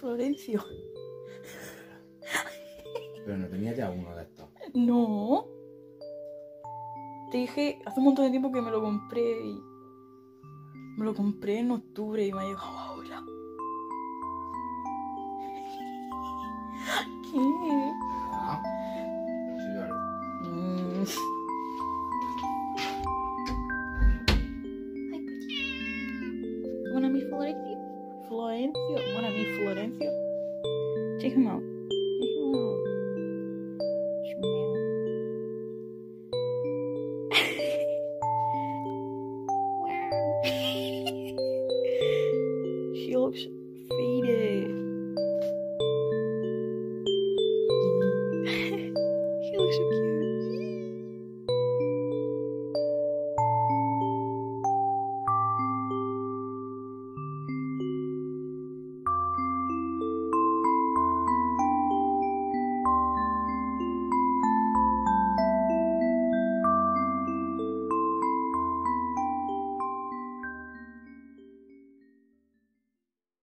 Florencio. Pero no tenía ya uno de estos. No. Te dije hace un montón de tiempo que me lo compré y. Me lo compré en octubre y me ha llegado ahora. ¿Qué? Ah. Sí, claro. Mm. Wanna meet Florencio? Florencio? Wanna meet Florencio? irmão.